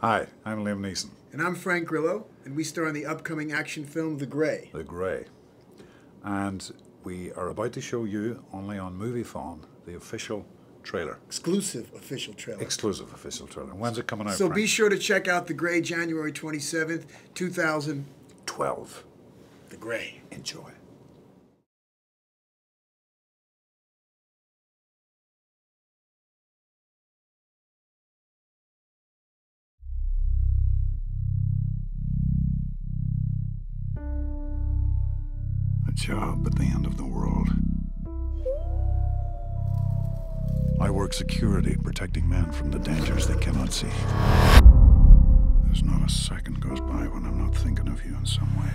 Hi, I'm Liam Neeson, And I'm Frank Grillo, and we star in the upcoming action film The Grey. The Grey. And we are about to show you, only on Movie the official trailer. Exclusive official trailer. Exclusive official trailer. When's it coming out? so Frank? be sure to check out The Grey January 27th, 2012. The Grey. Enjoy. Job at the end of the world. I work security, protecting men from the dangers they cannot see. There's not a second goes by when I'm not thinking of you in some way.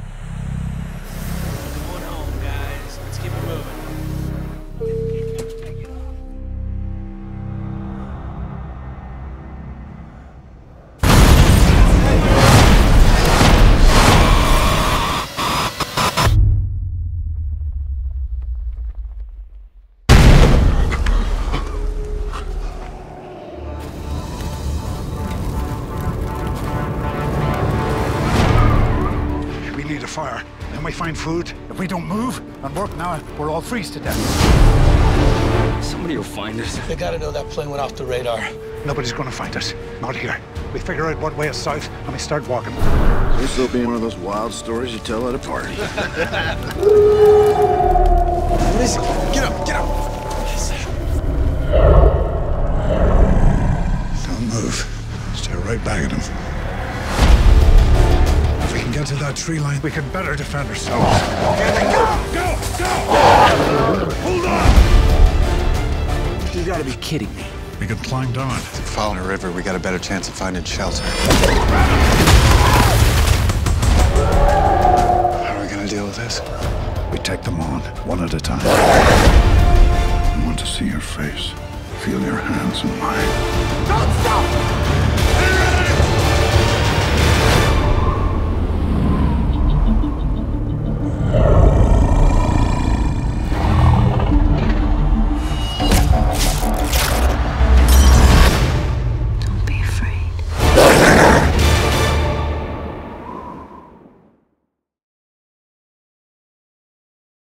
We a fire. Then we find food. If we don't move and work now, we're all freeze to death. Somebody will find us. They gotta know that plane went off the radar. Nobody's going to find us. Not here. We figure out what way is south and we start walking. This will be one of those wild stories you tell at a party. What is it? Get up, get up. Don't move. Stare right back at him. If we can get to that tree line, we can better defend ourselves. Go! Go! Go! Hold on! You gotta be kidding me. We can climb down. If we Following a river, we got a better chance of finding shelter. How are we gonna deal with this? We take them on, one at a time. I want to see your face, feel your hands in mine. Don't stop!